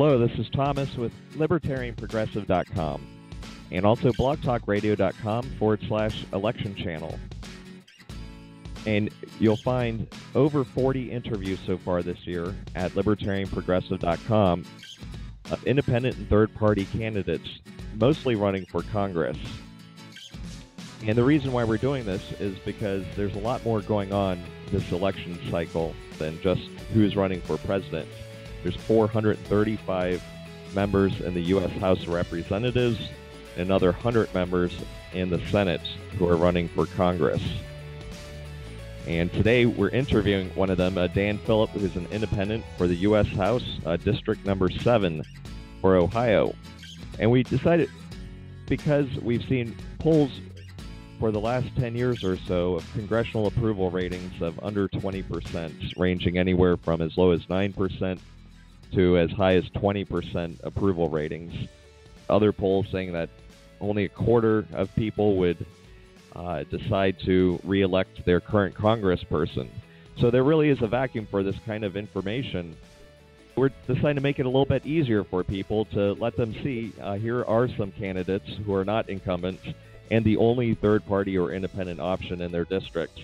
Hello, this is Thomas with LibertarianProgressive.com and also blogtalkradio.com forward slash election channel. And you'll find over 40 interviews so far this year at libertarianprogressive.com of uh, independent and third party candidates, mostly running for Congress. And the reason why we're doing this is because there's a lot more going on this election cycle than just who's running for president. There's 435 members in the U.S. House of Representatives, another 100 members in the Senate who are running for Congress. And today we're interviewing one of them, uh, Dan Phillip, who's an independent for the U.S. House, uh, District Number 7 for Ohio. And we decided, because we've seen polls for the last 10 years or so of congressional approval ratings of under 20%, ranging anywhere from as low as 9% to as high as 20% approval ratings. Other polls saying that only a quarter of people would uh, decide to reelect their current congressperson. So there really is a vacuum for this kind of information. We're deciding to make it a little bit easier for people to let them see uh, here are some candidates who are not incumbents and the only third party or independent option in their district.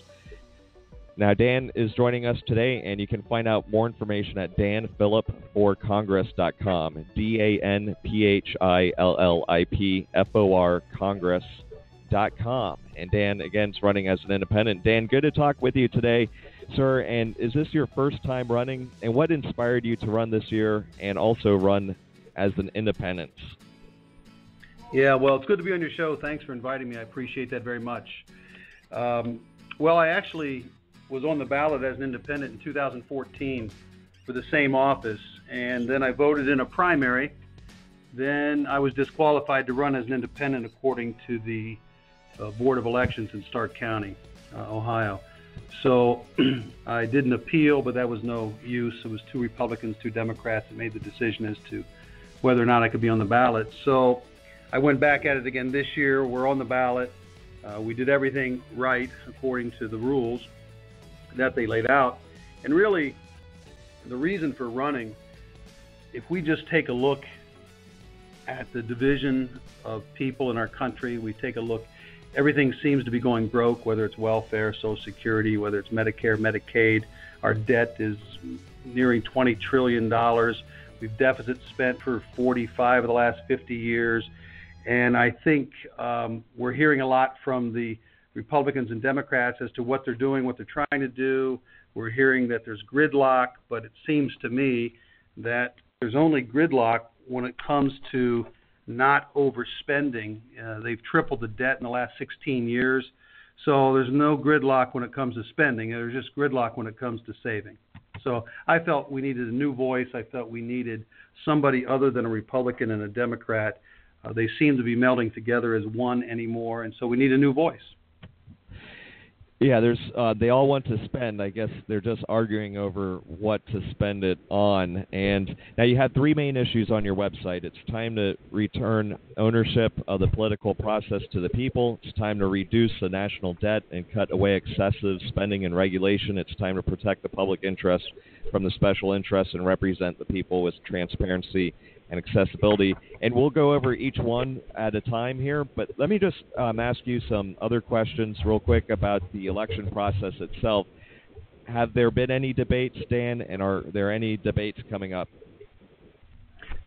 Now, Dan is joining us today, and you can find out more information at danphillipforcongress.com. D A N P H I L L I P F O R Congress.com. And Dan, again, is running as an independent. Dan, good to talk with you today, sir. And is this your first time running? And what inspired you to run this year and also run as an independent? Yeah, well, it's good to be on your show. Thanks for inviting me. I appreciate that very much. Um, well, I actually was on the ballot as an independent in 2014 for the same office, and then I voted in a primary. Then I was disqualified to run as an independent according to the uh, Board of Elections in Stark County, uh, Ohio. So I did an appeal, but that was no use. It was two Republicans, two Democrats that made the decision as to whether or not I could be on the ballot. So I went back at it again this year. We're on the ballot. Uh, we did everything right according to the rules that they laid out. And really, the reason for running, if we just take a look at the division of people in our country, we take a look, everything seems to be going broke, whether it's welfare, Social Security, whether it's Medicare, Medicaid. Our debt is nearing $20 trillion. We've deficit spent for 45 of the last 50 years. And I think um, we're hearing a lot from the Republicans and Democrats as to what they're doing, what they're trying to do. We're hearing that there's gridlock, but it seems to me that there's only gridlock when it comes to not overspending. Uh, they've tripled the debt in the last 16 years. So there's no gridlock when it comes to spending. There's just gridlock when it comes to saving. So I felt we needed a new voice. I felt we needed somebody other than a Republican and a Democrat. Uh, they seem to be melding together as one anymore, and so we need a new voice. Yeah, there's uh, they all want to spend. I guess they're just arguing over what to spend it on. And now you had three main issues on your website. It's time to return ownership of the political process to the people. It's time to reduce the national debt and cut away excessive spending and regulation. It's time to protect the public interest from the special interests and represent the people with transparency and accessibility. And we'll go over each one at a time here, but let me just um, ask you some other questions real quick about the election process itself. Have there been any debates, Dan, and are there any debates coming up?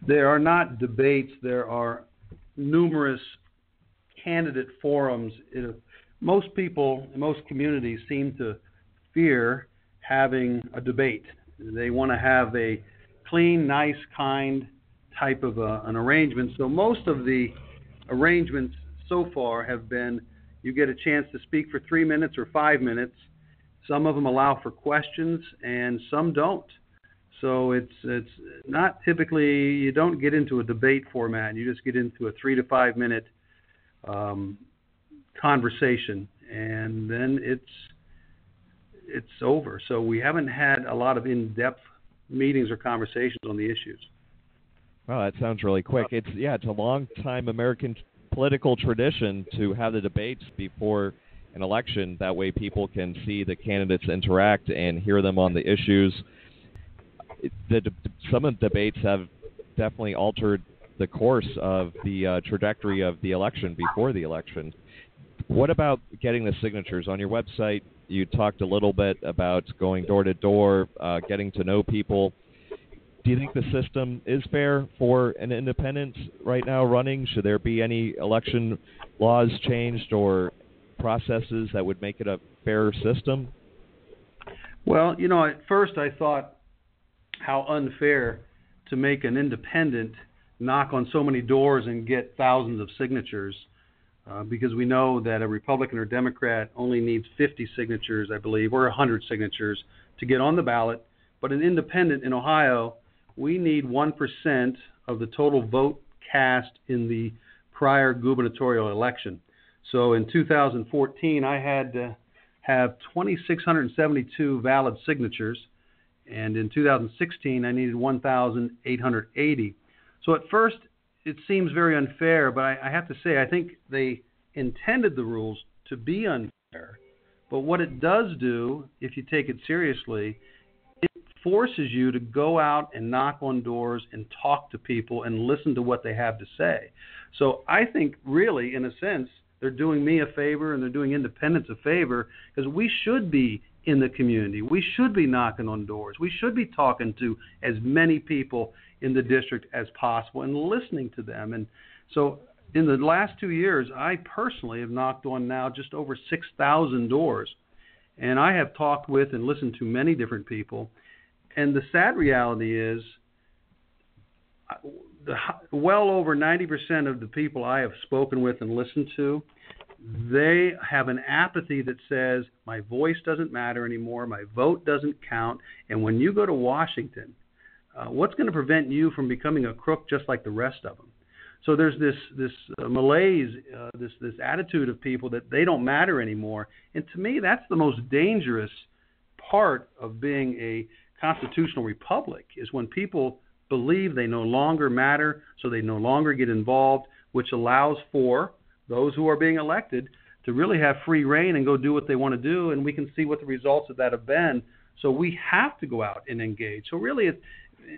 There are not debates. There are numerous candidate forums. It, most people, most communities seem to fear having a debate. They want to have a clean, nice, kind type of a, an arrangement. So most of the arrangements so far have been you get a chance to speak for three minutes or five minutes. Some of them allow for questions, and some don't. So it's it's not typically you don't get into a debate format. You just get into a three to five minute um, conversation, and then it's it's over. So we haven't had a lot of in-depth meetings or conversations on the issues. Well, that sounds really quick. It's yeah, it's a long time American political tradition to have the debates before an election. That way, people can see the candidates interact and hear them on the issues. The, some of the debates have definitely altered the course of the uh, trajectory of the election before the election. What about getting the signatures on your website? You talked a little bit about going door to door, uh, getting to know people. Do you think the system is fair for an independent right now running? Should there be any election laws changed or processes that would make it a fairer system? Well, you know, at first I thought how unfair to make an independent knock on so many doors and get thousands of signatures. Uh, because we know that a Republican or Democrat only needs 50 signatures, I believe, or 100 signatures to get on the ballot. But an independent in Ohio, we need 1% of the total vote cast in the prior gubernatorial election. So in 2014, I had to have 2,672 valid signatures, and in 2016, I needed 1,880. So at first, it seems very unfair, but I, I have to say, I think they intended the rules to be unfair. But what it does do, if you take it seriously, forces you to go out and knock on doors and talk to people and listen to what they have to say. So I think, really, in a sense, they're doing me a favor and they're doing independents a favor because we should be in the community. We should be knocking on doors. We should be talking to as many people in the district as possible and listening to them. And so in the last two years, I personally have knocked on now just over 6,000 doors. And I have talked with and listened to many different people. And the sad reality is, the, well over 90% of the people I have spoken with and listened to, they have an apathy that says, my voice doesn't matter anymore, my vote doesn't count. And when you go to Washington, uh, what's going to prevent you from becoming a crook just like the rest of them? So there's this this uh, malaise, uh, this this attitude of people that they don't matter anymore, and to me that's the most dangerous part of being a constitutional republic is when people believe they no longer matter, so they no longer get involved, which allows for those who are being elected to really have free rein and go do what they want to do, and we can see what the results of that have been. So we have to go out and engage. So really, it,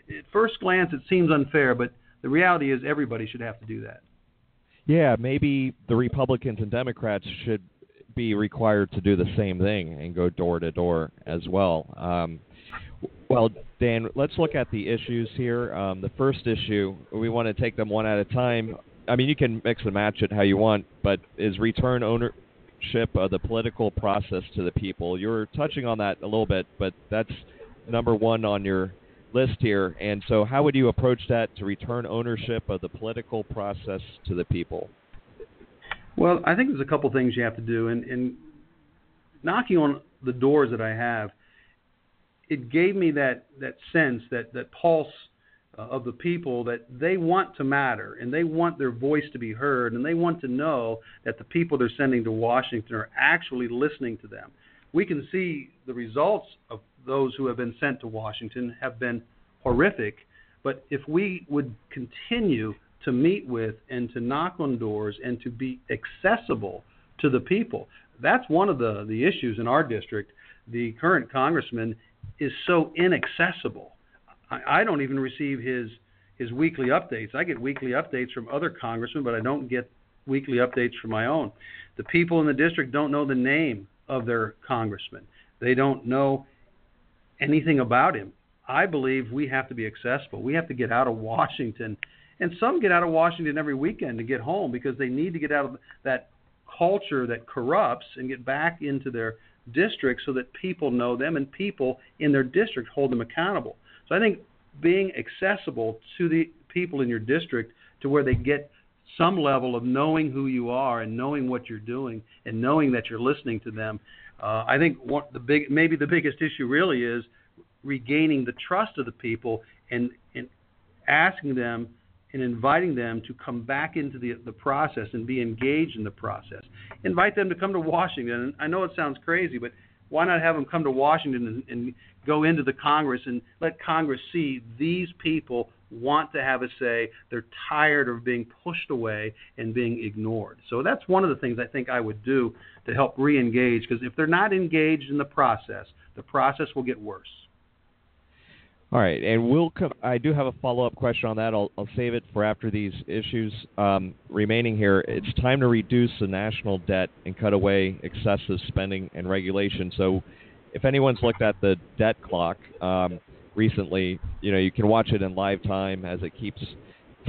at first glance, it seems unfair, but the reality is everybody should have to do that. Yeah, maybe the Republicans and Democrats should be required to do the same thing and go door to door as well. Um, well, Dan, let's look at the issues here. Um, the first issue, we want to take them one at a time. I mean, you can mix and match it how you want, but is return ownership of the political process to the people? You're touching on that a little bit, but that's number one on your list here. And so, how would you approach that to return ownership of the political process to the people? Well, I think there's a couple things you have to do, and, and knocking on the doors that I have, it gave me that that sense, that that pulse uh, of the people that they want to matter and they want their voice to be heard and they want to know that the people they're sending to Washington are actually listening to them. We can see the results of those who have been sent to Washington have been horrific. But if we would continue to meet with and to knock on doors and to be accessible to the people, that's one of the, the issues in our district. The current congressman is so inaccessible. I, I don't even receive his his weekly updates. I get weekly updates from other congressmen, but I don't get weekly updates from my own. The people in the district don't know the name of their congressman. They don't know anything about him. I believe we have to be accessible. We have to get out of Washington. And some get out of Washington every weekend to get home because they need to get out of that culture that corrupts and get back into their district so that people know them and people in their district hold them accountable. So I think being accessible to the people in your district to where they get some level of knowing who you are and knowing what you're doing and knowing that you're listening to them uh, I think what the big, maybe the biggest issue really is regaining the trust of the people and, and asking them and inviting them to come back into the, the process and be engaged in the process. Invite them to come to Washington. I know it sounds crazy, but why not have them come to Washington and, and go into the Congress and let Congress see these people want to have a say. They're tired of being pushed away and being ignored. So that's one of the things I think I would do to help re-engage because if they're not engaged in the process, the process will get worse. All right, and we'll come. I do have a follow-up question on that. I'll, I'll save it for after these issues um, remaining here. It's time to reduce the national debt and cut away excessive spending and regulation. So, if anyone's looked at the debt clock um, recently, you know you can watch it in live time as it keeps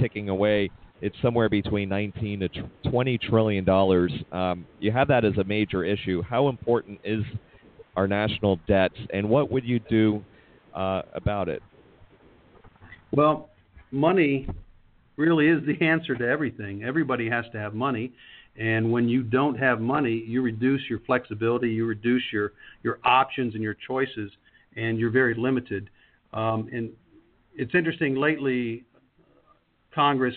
ticking away. It's somewhere between 19 to 20 trillion dollars. Um, you have that as a major issue. How important is our national debts, and what would you do? Uh, about it? Well, money really is the answer to everything. Everybody has to have money. And when you don't have money, you reduce your flexibility, you reduce your, your options and your choices, and you're very limited. Um, and it's interesting lately, Congress,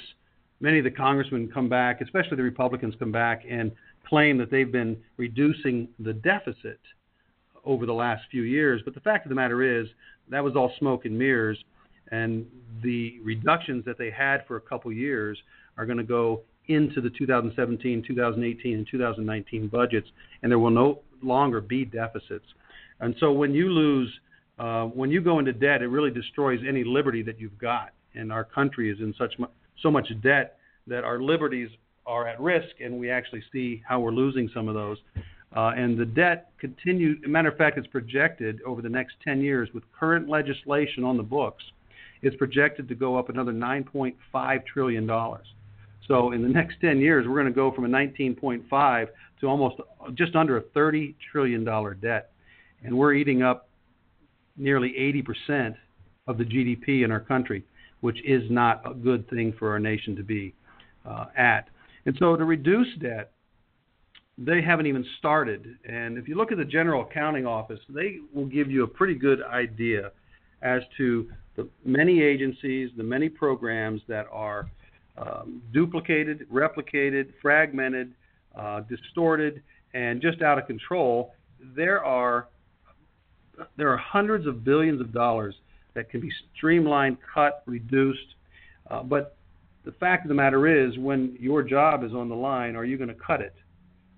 many of the congressmen come back, especially the Republicans come back and claim that they've been reducing the deficit over the last few years. But the fact of the matter is, that was all smoke and mirrors. And the reductions that they had for a couple years are going to go into the 2017, 2018, and 2019 budgets, and there will no longer be deficits. And so when you lose, uh, when you go into debt, it really destroys any liberty that you've got. And our country is in such mu- so much debt that our liberties are at risk, and we actually see how we're losing some of those. Uh, and the debt continues. Matter of fact, it's projected over the next 10 years with current legislation on the books. It's projected to go up another 9.5 trillion dollars. So in the next 10 years, we're going to go from a 19.5 to almost just under a 30 trillion dollar debt, and we're eating up nearly 80% of the GDP in our country, which is not a good thing for our nation to be uh, at. And so to reduce debt, they haven't even started. And if you look at the General Accounting Office, they will give you a pretty good idea as to the many agencies, the many programs that are um, duplicated, replicated, fragmented, uh, distorted, and just out of control. There are there are hundreds of billions of dollars that can be streamlined, cut, reduced. Uh, but the fact of the matter is, when your job is on the line, are you going to cut it?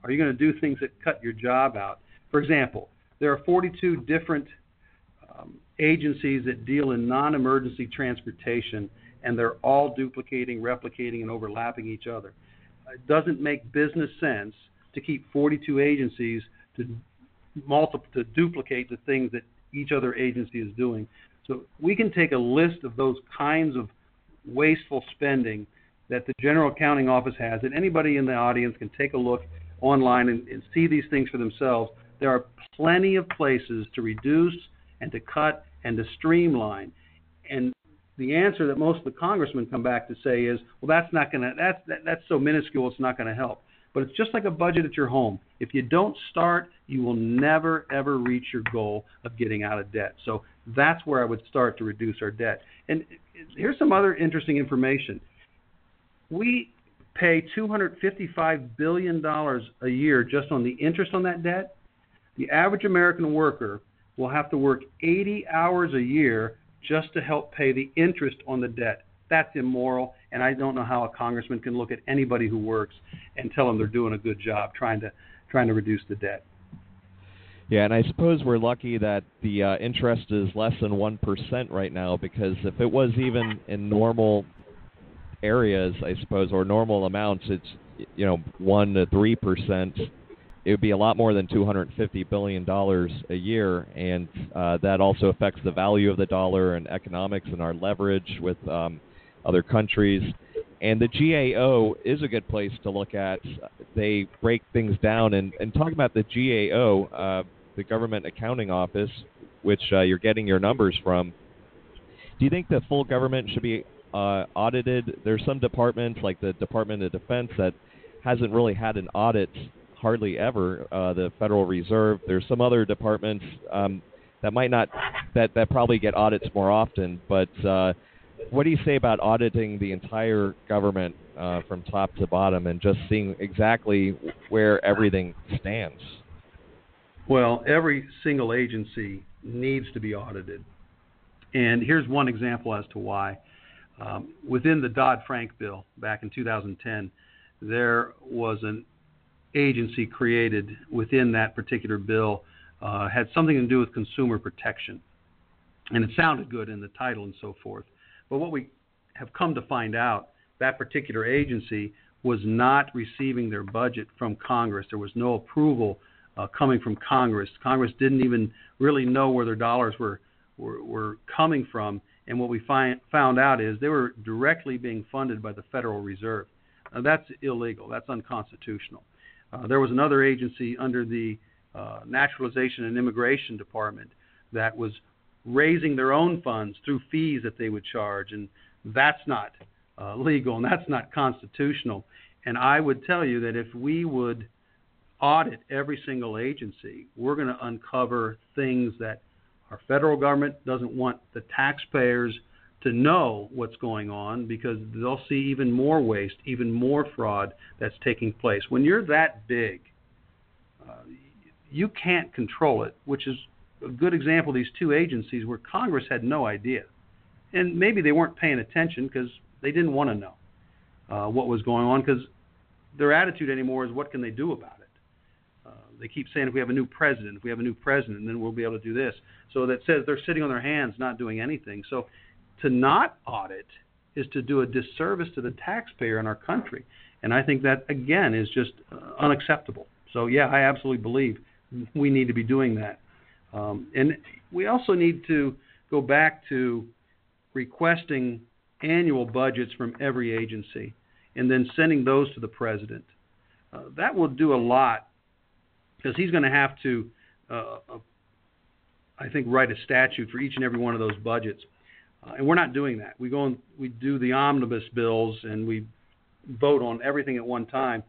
Are you going to do things that cut your job out? For example, there are 42 different um, agencies that deal in non emergency transportation, and they're all duplicating, replicating, and overlapping each other. It doesn't make business sense to keep 42 agencies to, multi- to duplicate the things that each other agency is doing. So we can take a list of those kinds of wasteful spending that the General Accounting Office has, and anybody in the audience can take a look online and, and see these things for themselves. There are plenty of places to reduce and to cut and to streamline. And the answer that most of the congressmen come back to say is, well, that's not going to that's that, that's so minuscule, it's not going to help. But it's just like a budget at your home. If you don't start, you will never ever reach your goal of getting out of debt. So that's where I would start to reduce our debt. And here's some other interesting information. We pay $255 billion a year just on the interest on that debt, the average American worker will have to work 80 hours a year just to help pay the interest on the debt. That's immoral, and I don't know how a congressman can look at anybody who works and tell them they're doing a good job trying to trying to reduce the debt. Yeah, and I suppose we're lucky that the uh, interest is less than one percent right now because if it was even in normal areas, I suppose, or normal amounts, it's you know one to three percent. It would be a lot more than 250 billion dollars a year, and uh, that also affects the value of the dollar and economics and our leverage with um, other countries. And the GAO is a good place to look at. They break things down and, and talk about the GAO, uh, the Government Accounting Office, which uh, you're getting your numbers from. Do you think the full government should be uh, audited. There's some departments like the Department of Defense that hasn't really had an audit hardly ever. Uh, the Federal Reserve. There's some other departments um, that might not that that probably get audits more often. But uh, what do you say about auditing the entire government uh, from top to bottom and just seeing exactly where everything stands? Well, every single agency needs to be audited. And here's one example as to why. Um, within the Dodd Frank bill back in 2010, there was an agency created within that particular bill, uh, had something to do with consumer protection. and it sounded good in the title and so forth. But what we have come to find out, that particular agency was not receiving their budget from Congress. There was no approval uh, coming from Congress. Congress didn't even really know where their dollars were were, were coming from. And what we find, found out is they were directly being funded by the Federal Reserve. Uh, that's illegal. That's unconstitutional. Uh, there was another agency under the uh, Naturalization and Immigration Department that was raising their own funds through fees that they would charge, and that's not uh, legal and that's not constitutional. And I would tell you that if we would audit every single agency, we're going to uncover things that our federal government doesn't want the taxpayers to know what's going on because they'll see even more waste, even more fraud that's taking place. When you're that big, uh, you can't control it, which is a good example of these two agencies where Congress had no idea. And maybe they weren't paying attention because they didn't want to know uh, what was going on because their attitude anymore is what can they do about it? They keep saying if we have a new president, if we have a new president, then we'll be able to do this. So that says they're sitting on their hands, not doing anything. So to not audit is to do a disservice to the taxpayer in our country. And I think that, again, is just uh, unacceptable. So, yeah, I absolutely believe we need to be doing that. Um, and we also need to go back to requesting annual budgets from every agency and then sending those to the president. Uh, that will do a lot because he's going to have to, uh, uh, I think, write a statute for each and every one of those budgets. Uh, and we're not doing that. We go and we do the omnibus bills and we vote on everything at one time,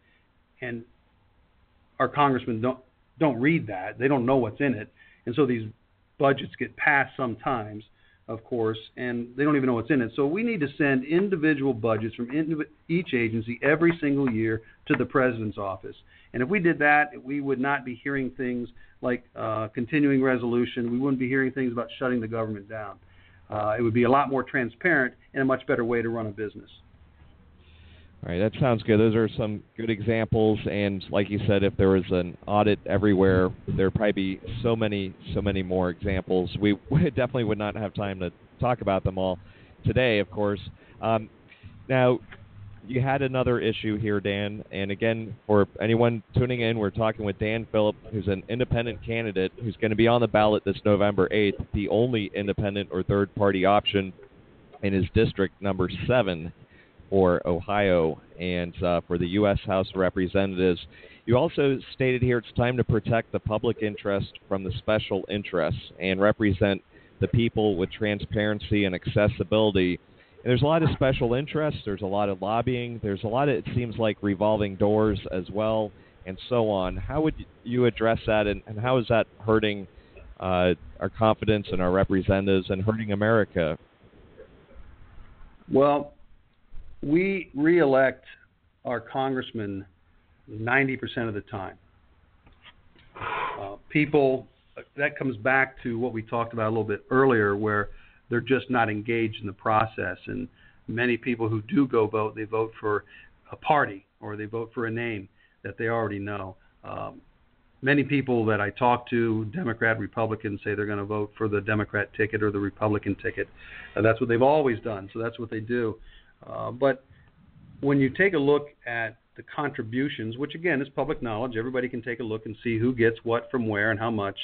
and our congressmen don't don't read that. They don't know what's in it, and so these budgets get passed sometimes of course, and they don't even know what's in it. So we need to send individual budgets from each agency every single year to the president's office. And if we did that, we would not be hearing things like uh, continuing resolution. We wouldn't be hearing things about shutting the government down. Uh, it would be a lot more transparent and a much better way to run a business. All right, that sounds good. Those are some good examples, and like you said, if there was an audit everywhere, there'd probably be so many, so many more examples. We, definitely would not have time to talk about them all today, of course. Um, now, you had another issue here, Dan, and again, for anyone tuning in, we're talking with Dan Phillip, who's an independent candidate who's going to be on the ballot this November 8th, the only independent or third-party option in his district, number seven for Ohio and uh, for the U.S. House of Representatives. You also stated here it's time to protect the public interest from the special interests and represent the people with transparency and accessibility. And there's a lot of special interests, there's a lot of lobbying, there's a lot of, it seems like, revolving doors as well, and so on. How would you address that, and, and how is that hurting uh, our confidence in our representatives and hurting America? Well, we reelect our congressmen 90% of the time. Uh, people, that comes back to what we talked about a little bit earlier, where they're just not engaged in the process. And many people who do go vote, they vote for a party or they vote for a name that they already know. Um, many people that I talk to, Democrat, Republican, say they're going to vote for the Democrat ticket or the Republican ticket. Uh, that's what they've always done, so that's what they do. Uh, but when you take a look at the contributions, which again is public knowledge, everybody can take a look and see who gets what from where and how much.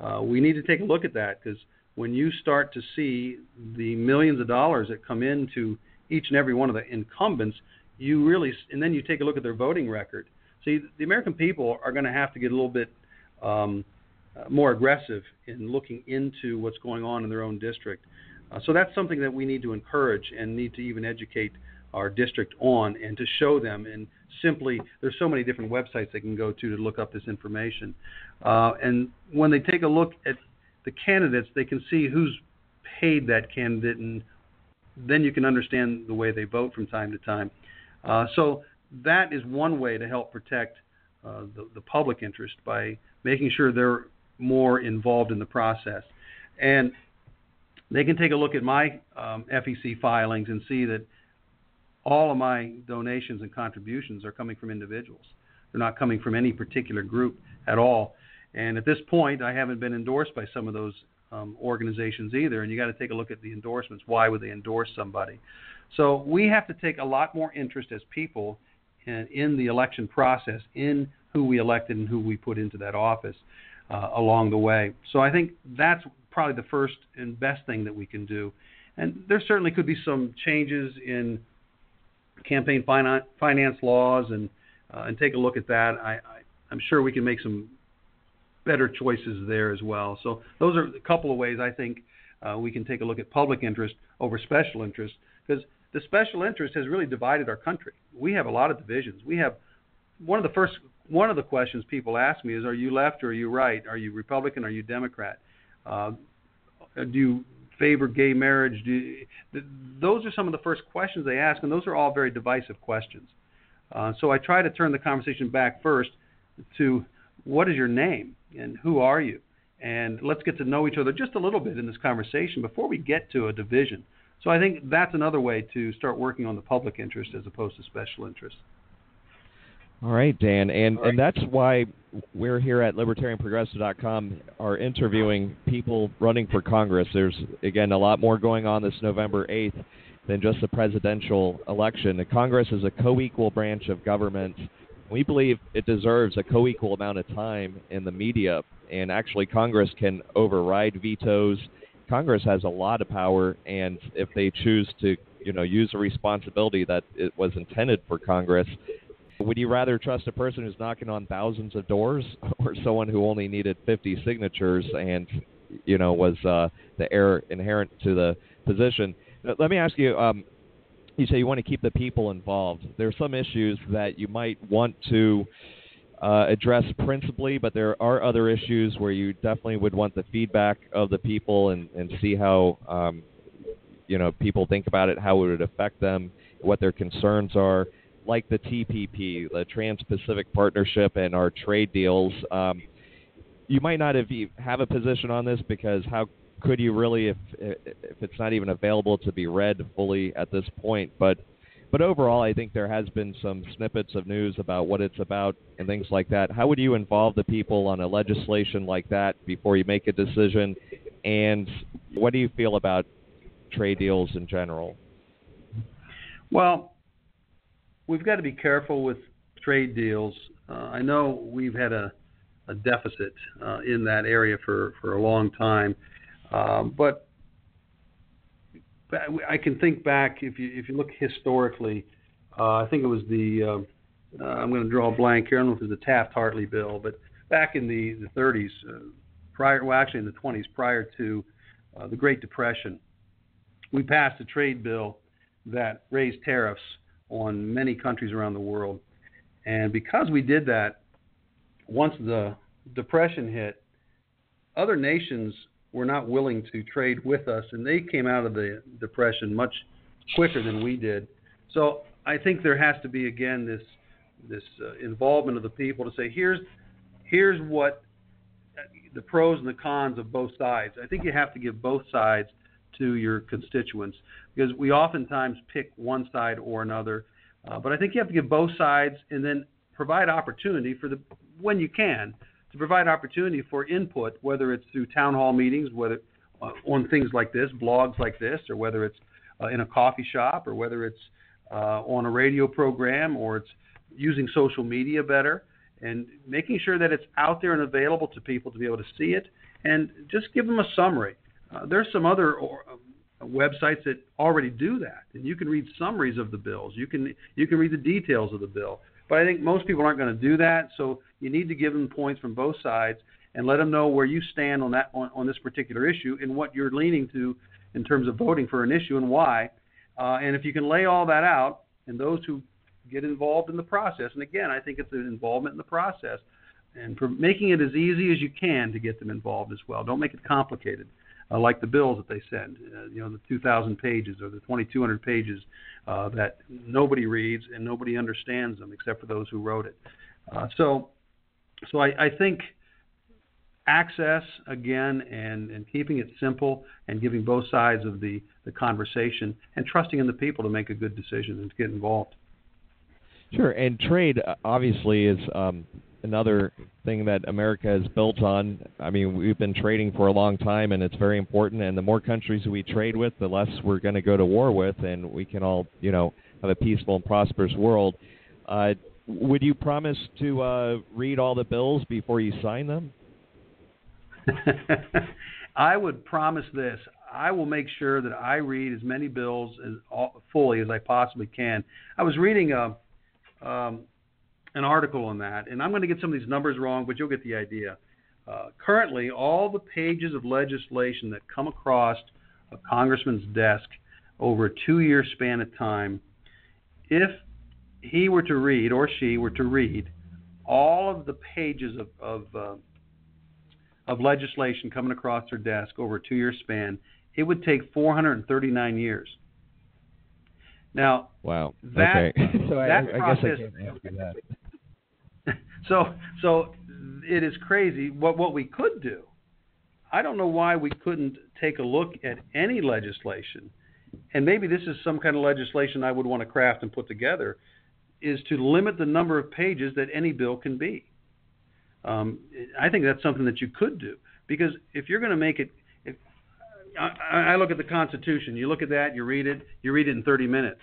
Uh, we need to take a look at that because when you start to see the millions of dollars that come into each and every one of the incumbents, you really, and then you take a look at their voting record. See, the American people are going to have to get a little bit um, uh, more aggressive in looking into what's going on in their own district. Uh, so that's something that we need to encourage and need to even educate our district on and to show them. And simply there's so many different websites they can go to to look up this information. Uh, and when they take a look at the candidates they can see who's paid that candidate and then you can understand the way they vote from time to time. Uh, so that is one way to help protect uh, the, the public interest by making sure they're more involved in the process. And they can take a look at my um, FEC filings and see that all of my donations and contributions are coming from individuals. They're not coming from any particular group at all. And at this point, I haven't been endorsed by some of those um, organizations either, and you got to take a look at the endorsements. Why would they endorse somebody? So we have to take a lot more interest as people in, in the election process, in who we elected and who we put into that office uh, along the way. So I think that's probably the first and best thing that we can do. And there certainly could be some changes in campaign finance laws and uh, and take a look at that. I, I, I'm sure we can make some better choices there as well. So those are a couple of ways I think uh, we can take a look at public interest over special interest because the special interest has really divided our country. We have a lot of divisions. We have one of the first one of the questions people ask me is, "Are you left or are you right? Are you Republican? Or are you Democrat? Uh, do you favor gay marriage?" You, th- those are some of the first questions they ask, and those are all very divisive questions. Uh, so I try to turn the conversation back first to what is your name and who are you, and let's get to know each other just a little bit in this conversation before we get to a division. So I think that's another way to start working on the public interest as opposed to special interest. All right, Dan, and right. and that's why we're here at libertarianprogressive.com are interviewing people running for Congress. There's again a lot more going on this November 8th than just the presidential election. The Congress is a co-equal branch of government. We believe it deserves a co-equal amount of time in the media, and actually Congress can override vetoes. Congress has a lot of power, and if they choose to, you know, use a responsibility that it was intended for Congress, would you rather trust a person who's knocking on thousands of doors or someone who only needed 50 signatures and you know was uh, the error inherent to the position? Let me ask you. Um, you say you want to keep the people involved. There are some issues that you might want to uh, address principally, but there are other issues where you definitely would want the feedback of the people and, and see how um, you know people think about it, how it would affect them, what their concerns are like the TPP, the Trans-Pacific Partnership, and our trade deals. Um, you might not have have a position on this because how could you really if if it's not even available to be read fully at this point? But but overall, I think there has been some snippets of news about what it's about and things like that. How would you involve the people on a legislation like that before you make a decision? And what do you feel about trade deals in general? Well, we've got to be careful with trade deals. Uh, I know we've had a, a deficit uh, in that area for, for a long time, um, but I can think back if you if you look historically, uh, I think it was the uh, uh, I'm going to draw a blank here. I don't know if it was the Taft-Hartley bill, but back in the the 30s, uh, prior well actually in the 20s, prior to the Great Depression, we passed a trade bill that raised tariffs on many countries around the world. And because we did that, once the depression hit, other nations were not willing to trade with us, and they came out of the depression much quicker than we did. So I think there has to be again this this uh, involvement of the people to say here's here's what the pros and the cons of both sides. I think you have to give both sides to your constituents because we oftentimes pick one side or another. Uh, but I think you have to give both sides and then provide opportunity for the when you can to provide opportunity for input, whether it's through town hall meetings, whether uh, on things like this, blogs like this, or whether it's uh, in a coffee shop, or whether it's uh, on a radio program, or it's using social media better, and making sure that it's out there and available to people to be able to see it, and just give them a summary. Uh, there's some other or, uh, websites that already do that, and you can read summaries of the bills. You can you can read the details of the bill. But I think most people aren't going to do that, so you need to give them points from both sides and let them know where you stand on that on, on this particular issue and what you're leaning to in terms of voting for an issue and why. Uh, and if you can lay all that out, and those who get involved in the process, and again, I think it's an involvement in the process, and for making it as easy as you can to get them involved as well. Don't make it complicated uh, like the bills that they send. Uh, you know, the 2,000 pages or the 2,200 pages uh, that nobody reads and nobody understands them except for those who wrote it. Uh, so, so I, I think access again and, and keeping it simple and giving both sides of the, the conversation and trusting in the people to make a good decision and to get involved. Sure, and trade uh, obviously is um, another thing that America is built on. I mean, we've been trading for a long time, and it's very important. And the more countries we trade with, the less we're going to go to war with, and we can all, you know, have a peaceful and prosperous world. Uh, would you promise to uh, read all the bills before you sign them? I would promise this. I will make sure that I read as many bills as all, fully as I possibly can. I was reading a um, an article on that, and I'm going to get some of these numbers wrong, but you'll get the idea. Uh, currently, all the pages of legislation that come across a congressman's desk over a two-year span of time, if he were to read or she were to read all of the pages of of, uh, of legislation coming across their desk over a two-year span, it would take 439 years. Now, wow. That, okay. so I, I, I guess I can't ask you that. so, so it is crazy. What what we could do, I don't know why we couldn't take a look at any legislation, and maybe this is some kind of legislation I would want to craft and put together, is to limit the number of pages that any bill can be. Um, I think that's something that you could do because if you're going to make it I, I look at the Constitution. You look at that, you read it, you read it in 30 minutes,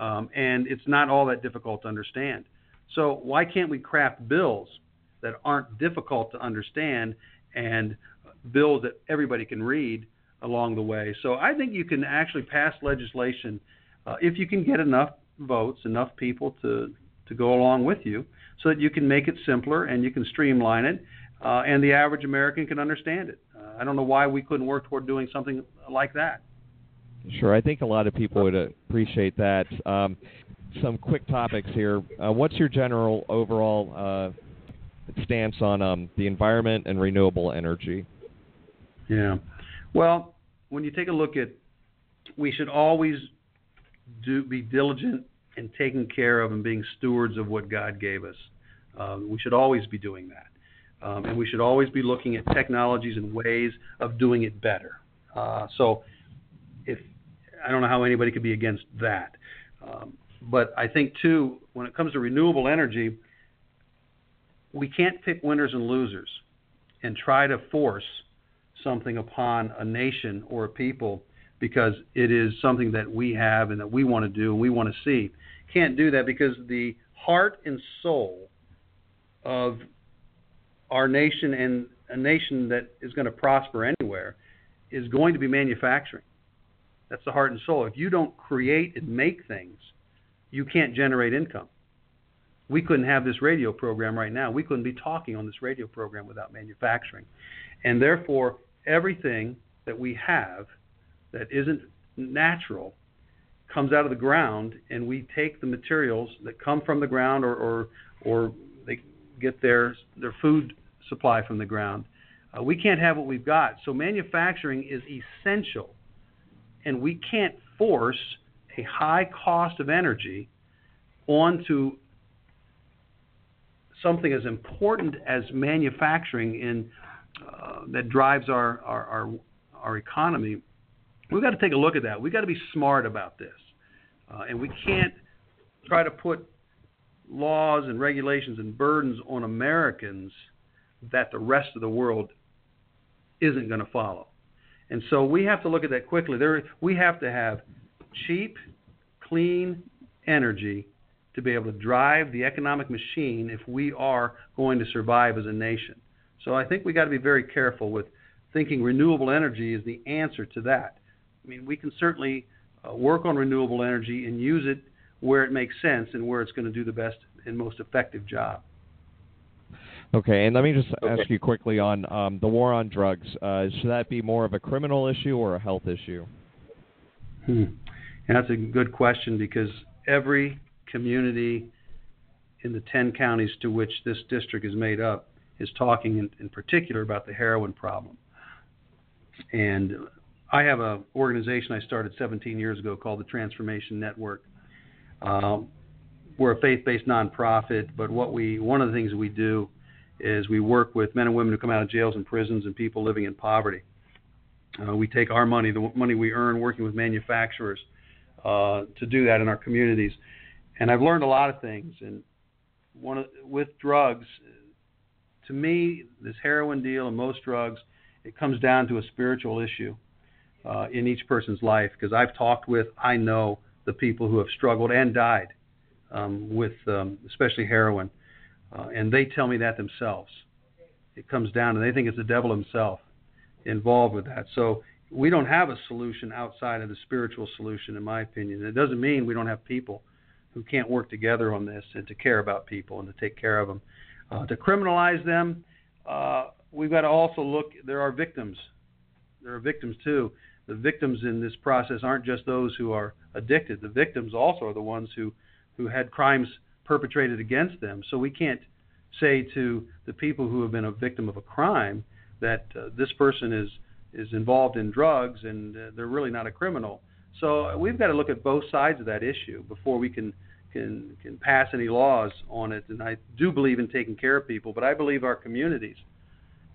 um, and it's not all that difficult to understand. So why can't we craft bills that aren't difficult to understand and bills that everybody can read along the way? So I think you can actually pass legislation uh, if you can get enough votes, enough people to to go along with you, so that you can make it simpler and you can streamline it, uh, and the average American can understand it. I don't know why we couldn't work toward doing something like that. Sure, I think a lot of people would appreciate that. Um, some quick topics here. Uh, what's your general overall uh, stance on um, the environment and renewable energy? Yeah. Well, when you take a look at, we should always do be diligent in taking care of and being stewards of what God gave us. Um, we should always be doing that. Um, and we should always be looking at technologies and ways of doing it better. Uh, so, if I don't know how anybody could be against that, um, but I think too, when it comes to renewable energy, we can't pick winners and losers and try to force something upon a nation or a people because it is something that we have and that we want to do and we want to see. Can't do that because the heart and soul of our nation and a nation that is going to prosper anywhere is going to be manufacturing. That's the heart and soul. If you don't create and make things, you can't generate income. We couldn't have this radio program right now. We couldn't be talking on this radio program without manufacturing. And therefore, everything that we have that isn't natural comes out of the ground, and we take the materials that come from the ground or, or, or they get their, their food supply from the ground. Uh, we can't have what we've got. So manufacturing is essential, and we can't force a high cost of energy onto something as important as manufacturing in uh, that drives our, our, our our economy. We've got to take a look at that. We've got to be smart about this, uh, and we can't try to put laws and regulations and burdens on Americans that the rest of the world isn't going to follow. And so we have to look at that quickly. There, we have to have cheap, clean energy to be able to drive the economic machine if we are going to survive as a nation. So I think we got to be very careful with thinking renewable energy is the answer to that. I mean, we can certainly uh, work on renewable energy and use it where it makes sense and where it's going to do the best and most effective job. Okay, and let me just okay. ask you quickly on um, the war on drugs. Uh, should that be more of a criminal issue or a health issue? Hmm. That's a good question because every community in the 10 counties to which this district is made up is talking in, in particular about the heroin problem. And I have an organization I started 17 years ago called the Transformation Network. Um, we're a faith-based nonprofit, but what we one of the things we do is we work with men and women who come out of jails and prisons and people living in poverty. Uh, we take our money, the money we earn working with manufacturers, uh, to do that in our communities. and I've learned a lot of things. And one of, with drugs, to me, this heroin deal and most drugs, it comes down to a spiritual issue uh, in each person's life. Because I've talked with, I know the people who have struggled and died um, with, um, especially heroin, uh, and they tell me that themselves. It comes down, and they think it's the devil himself involved with that. So we don't have a solution outside of the spiritual solution, in my opinion. It doesn't mean we don't have people who can't work together on this and to care about people and to take care of them. Uh, to criminalize them, uh, we've got to also look. There are victims. There are victims too. The victims in this process aren't just those who are addicted. The victims also are the ones who who had crimes perpetrated against them. So we can't say to the people who have been a victim of a crime that uh, this person is is involved in drugs and uh, they're really not a criminal. So we've got to look at both sides of that issue before we can can can pass any laws on it. And I do believe in taking care of people, but I believe our communities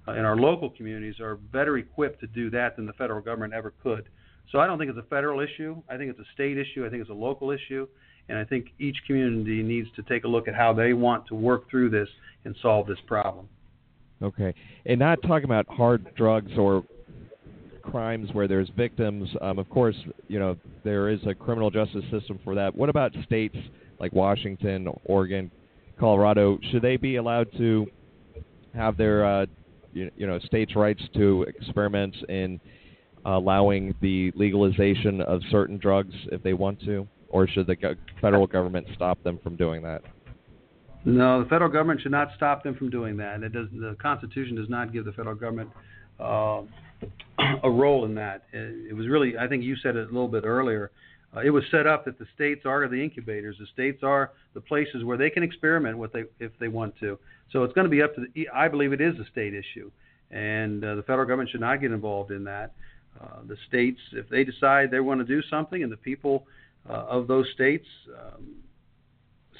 uh, and our local communities are better equipped to do that than the federal government ever could. So I don't think it's a federal issue. I think it's a state issue. I think it's a local issue. And I think each community needs to take a look at how they want to work through this and solve this problem. Okay. And not talking about hard drugs or crimes where there's victims. Um, of course, you know there is a criminal justice system for that. What about states like Washington, Oregon, Colorado? Should they be allowed to have their uh, you, you know states' rights to experiments in allowing the legalization of certain drugs if they want to, or should the federal government stop them from doing that? No, the federal government should not stop them from doing that. It does. The Constitution does not give the federal government uh, a role in that. It was really, I think you said it a little bit earlier. Uh, it was set up that the states are the incubators. The states are the places where they can experiment with they if they want to. So it's going to be up to the. I believe it is a state issue, and uh, the federal government should not get involved in that. Uh, the states, if they decide they want to do something, and the people uh, of those states um,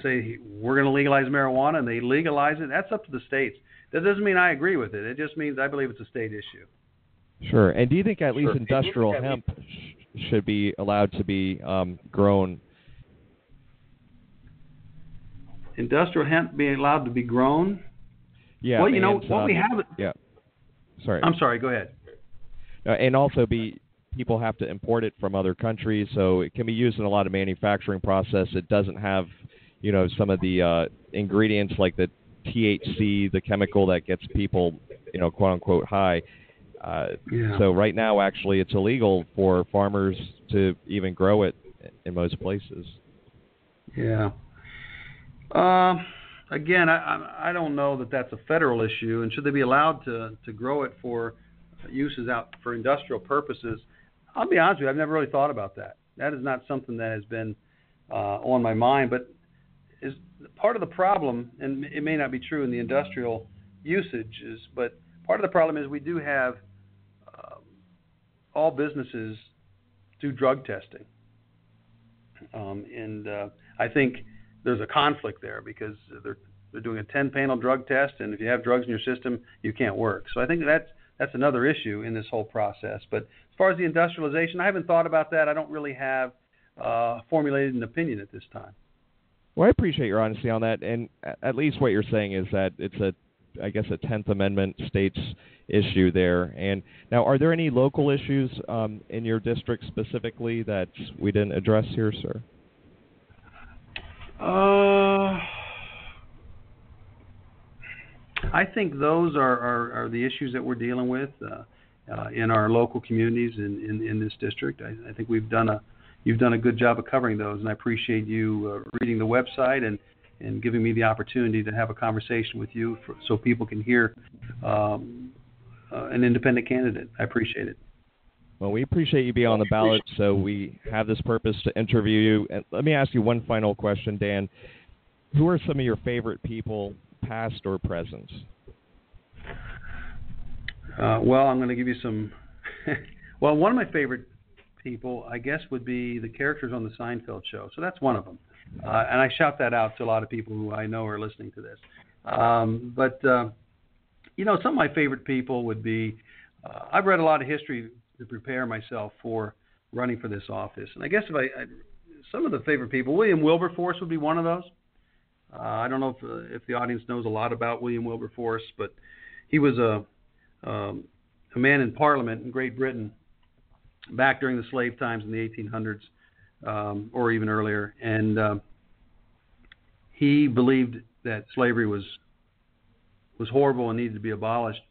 say we're going to legalize marijuana, and they legalize it, that's up to the states. That doesn't mean I agree with it. It just means I believe it's a state issue. Sure. And do you think at least sure. industrial hemp sh- should be allowed to be um, grown? Industrial hemp being allowed to be grown? Yeah. Well, you know what um, we have. Yeah. Sorry. I'm sorry. Go ahead. Uh, and also be people have to import it from other countries, so it can be used in a lot of manufacturing process. It doesn't have, you know, some of the uh, ingredients like the THC, the chemical that gets people, you know, quote unquote high. Uh, yeah. So right now, actually, it's illegal for farmers to even grow it in most places. Yeah. Uh, again, I, I don't know that that's a federal issue, and should they be allowed to to grow it for uses out for industrial purposes? I'll be honest with you, I've never really thought about that. That is not something that has been uh, on my mind, but is part of the problem, and it may not be true in the industrial usages, but part of the problem is we do have all businesses do drug testing, um, and uh, I think there's a conflict there because they're they're doing a 10 panel drug test, and if you have drugs in your system, you can't work. So I think that's that's another issue in this whole process. But as far as the industrialization, I haven't thought about that. I don't really have uh, formulated an opinion at this time. Well, I appreciate your honesty on that, and at least what you're saying is that it's a, I guess, a Tenth Amendment states issue there. And now, are there any local issues um, in your district specifically that we didn't address here, sir? Uh, I think those are, are, are the issues that we're dealing with uh, uh, in our local communities in, in, in this district. I, I think we've done a you've done a good job of covering those, and I appreciate you uh, reading the website and and giving me the opportunity to have a conversation with you for, so people can hear um, uh, an independent candidate. I appreciate it. Well, we appreciate you being on the ballot, so we have this purpose to interview you. And let me ask you one final question, Dan. Who are some of your favorite people, past or present? Uh, well, I'm going to give you some. well, one of my favorite people, I guess, would be the characters on the Seinfeld show. So that's one of them. Uh, and I shout that out to a lot of people who I know are listening to this. Um, but, uh, you know, some of my favorite people would be uh, I've read a lot of history to prepare myself for running for this office. And I guess if I, I some of the favorite people. William Wilberforce would be one of those. Uh, I don't know if uh, if the audience knows a lot about William Wilberforce, but he was a um, a man in Parliament in Great Britain back during the slave times in the 1800s um, or even earlier, and uh, he believed that slavery was was horrible and needed to be abolished,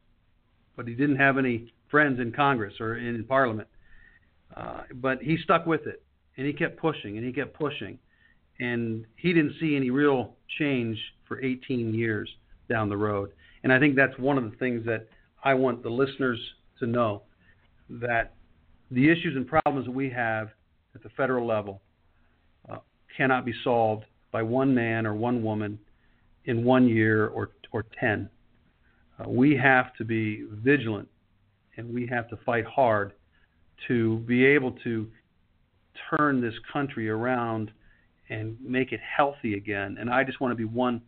but he didn't have any friends in Congress or in Parliament. Uh, but he stuck with it, and he kept pushing, and he kept pushing, and he didn't see any real change for 18 years down the road. And I think that's one of the things that I want the listeners to know that the issues and problems that we have at the federal level uh, cannot be solved by one man or one woman in one year or or 10. Uh, we have to be vigilant and we have to fight hard to be able to turn this country around and make it healthy again. And I just want to be one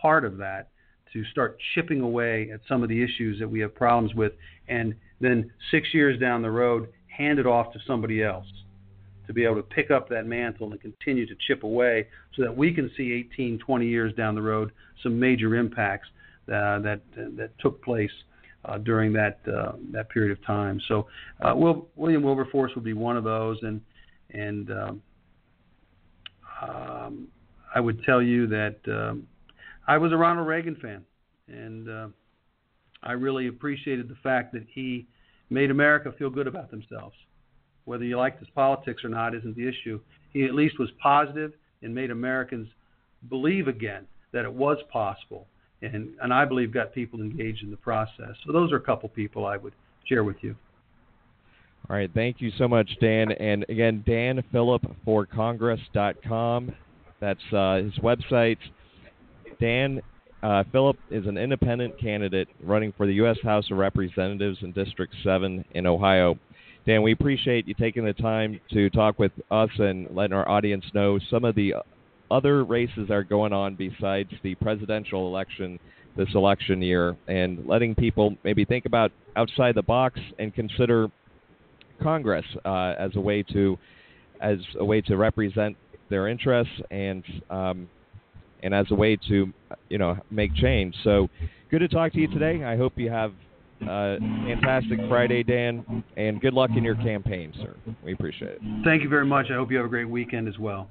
part of that to start chipping away at some of the issues that we have problems with and then 6 years down the road hand it off to somebody else to be able to pick up that mantle and continue to chip away so that we can see 18, 20 years down the road some major impacts uh, that that took place uh, during that uh, that period of time. So, uh, Will, William Wilberforce would be one of those, and and um, um, I would tell you that um, I was a Ronald Reagan fan, and uh, I really appreciated the fact that he made America feel good about themselves. Whether you liked his politics or not isn't the issue. He at least was positive and made Americans believe again that it was possible, and and I believe got people engaged in the process. So those are a couple people I would share with you. All right, thank you so much, Dan. And again, Dan Phillip for Congress.com. That's uh, his website. Dan uh, Phillip is an independent candidate running for the U.S. House of Representatives in District 7 in Ohio. Dan, we appreciate you taking the time to talk with us and letting our audience know some of the other races that are going on besides the presidential election this election year and letting people maybe think about outside the box and consider Congress uh, as a way to as a way to represent their interests and um, and as a way to you know make change. So good to talk to you today. I hope you have uh, fantastic Friday, Dan, and good luck in your campaign, sir. We appreciate it. Thank you very much. I hope you have a great weekend as well.